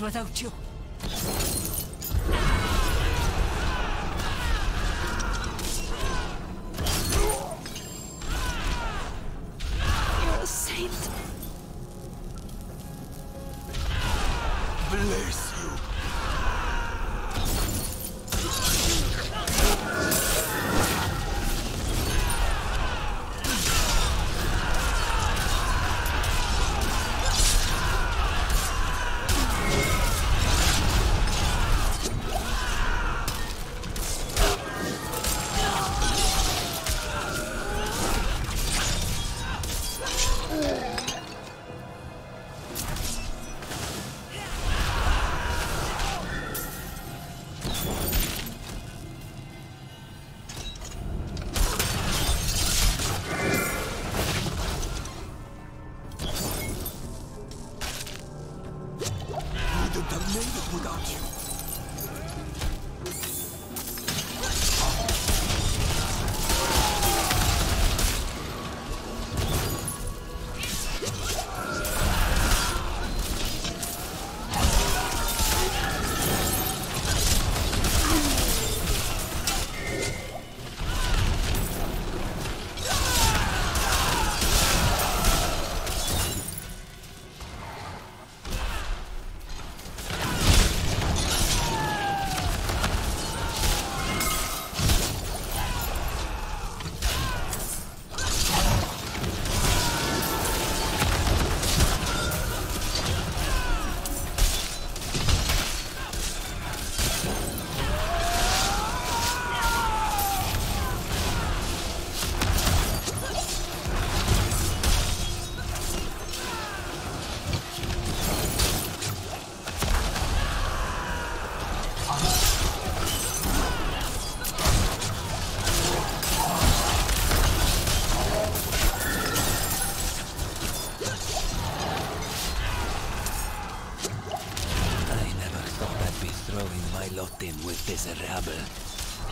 it without you. You're a saint. Bless 没有不打球。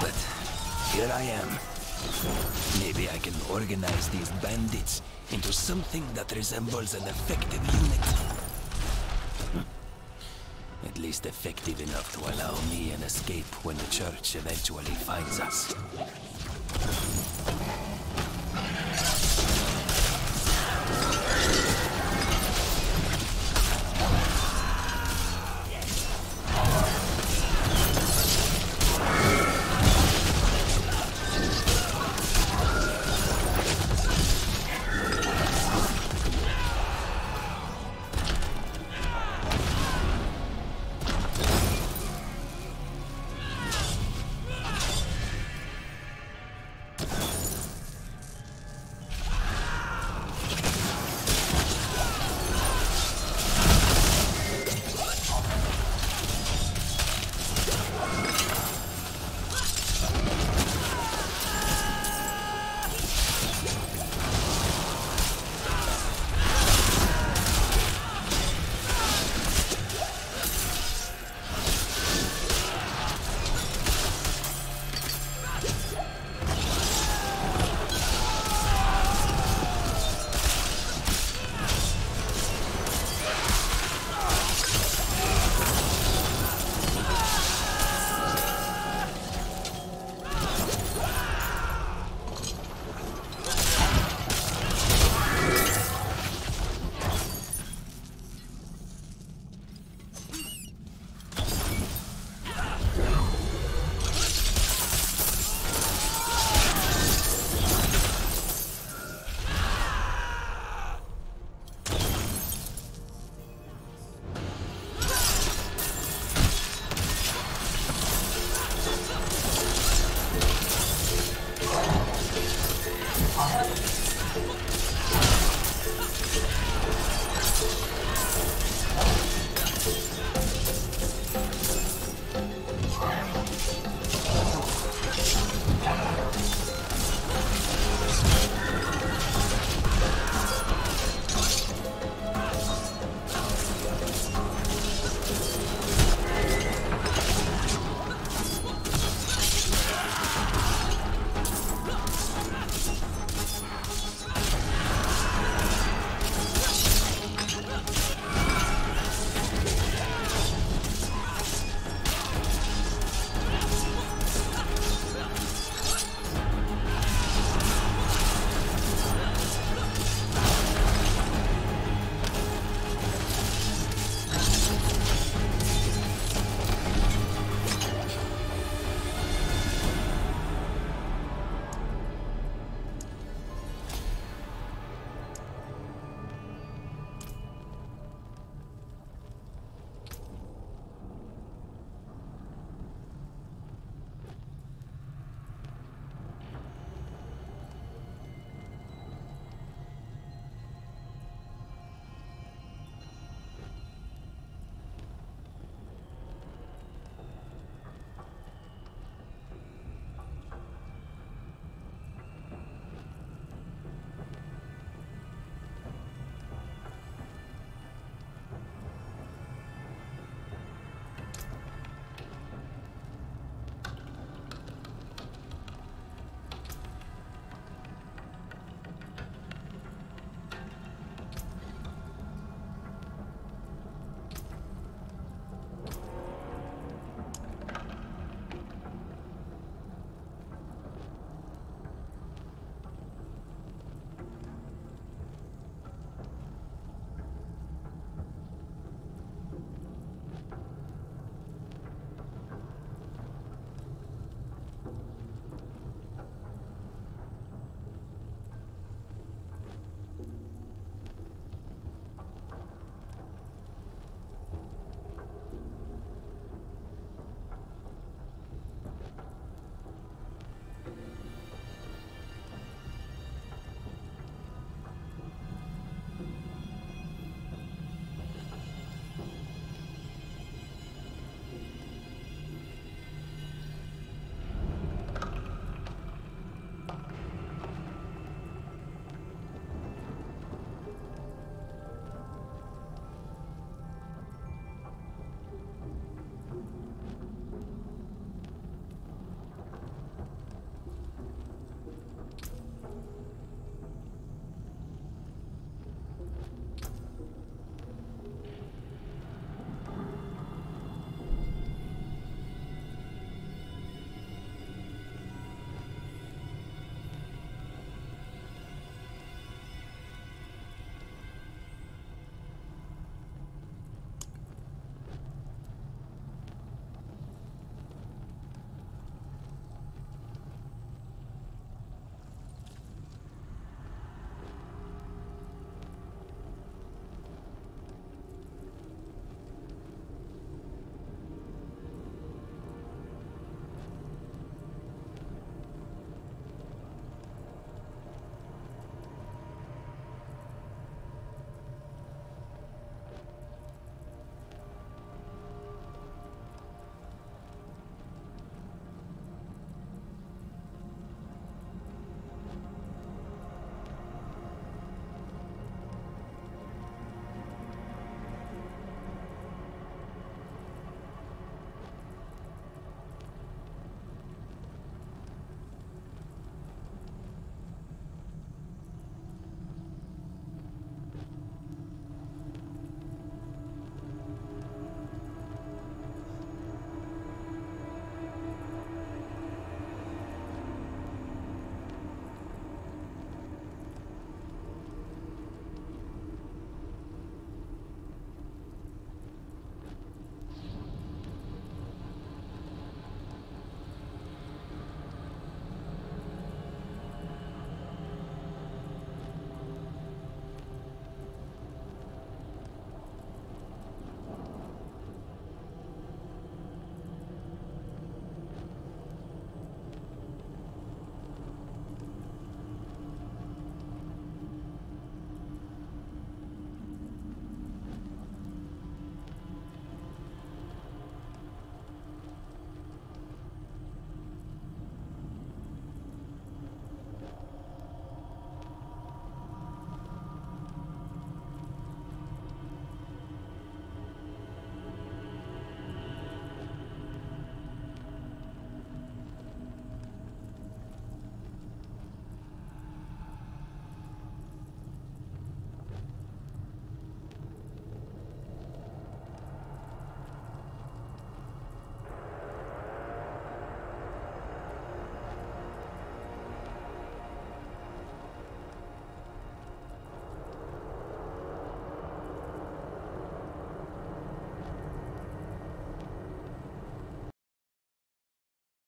But here I am. Maybe I can organize these bandits into something that resembles an effective unit. Hmm. At least effective enough to allow me an escape when the church eventually finds us.